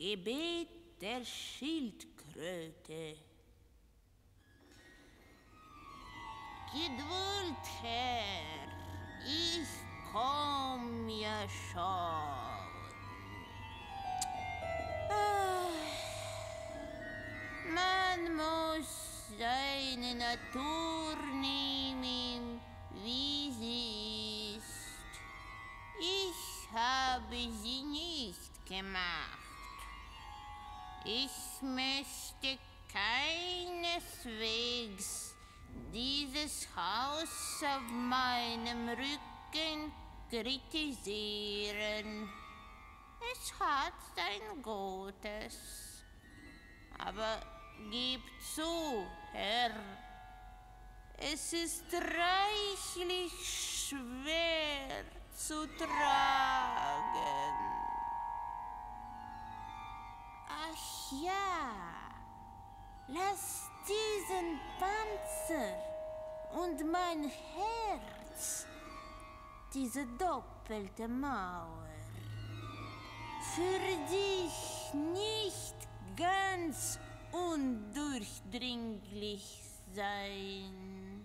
Gebet der Schildkröte. Geduld, Herr, ich komm ja schon. Ah, Man muss seine Natur nehmen, wie sie ist. Ich habe sie nicht gemacht. Ich möchte keineswegs dieses Haus auf meinem Rücken kritisieren. Es hat sein Gutes. Aber gib zu, Herr, es ist reichlich schwer zu tragen. Ja, lass diesen Panzer und mein Herz, diese doppelte Mauer, für dich nicht ganz undurchdringlich sein.